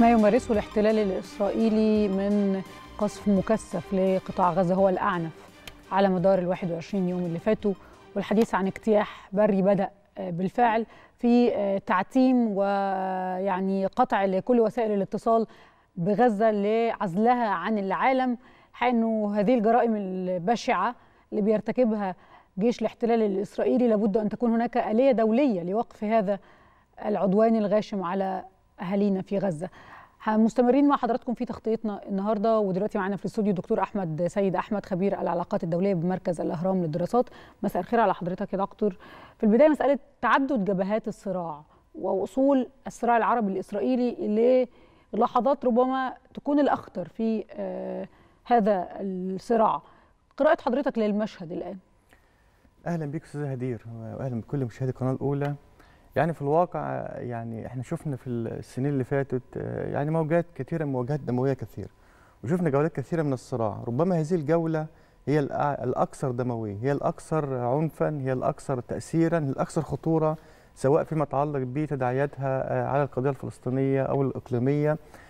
ما يمارسه الاحتلال الإسرائيلي من قصف مكثف لقطاع غزة هو الأعنف على مدار ال 21 يوم اللي فاتوا. والحديث عن اجتياح بري بدأ بالفعل في تعتيم ويعني قطع لكل وسائل الاتصال بغزة لعزلها عن العالم انه هذه الجرائم البشعة اللي بيرتكبها جيش الاحتلال الإسرائيلي لابد أن تكون هناك آلية دولية لوقف هذا العدوان الغاشم على أهالينا في غزة. مستمرين مع حضراتكم في تغطيتنا النهارده ودلوقتي معانا في الاستوديو دكتور أحمد سيد أحمد خبير العلاقات الدولية بمركز الإهرام للدراسات. مساء الخير على حضرتك يا دكتور. في البداية مسألة تعدد جبهات الصراع ووصول الصراع العربي الإسرائيلي للحظات ربما تكون الأخطر في آه هذا الصراع. قراءة حضرتك للمشهد الآن. أهلا بك أستاذ هدير واهلا بكل مشاهدي القناه الأولى. يعني في الواقع يعني إحنا شفنا في السنين اللي فاتت يعني موجات كثيرة مواجهات دموية كثيرة. وشفنا جولات كثيرة من الصراع. ربما هذه الجولة هي الأكثر دموية هي الأكثر عنفا هي الأكثر تاثيرا الأكثر خطورة سواء فيما يتعلق بتداعياتها على القضية الفلسطينية أو الإقليمية.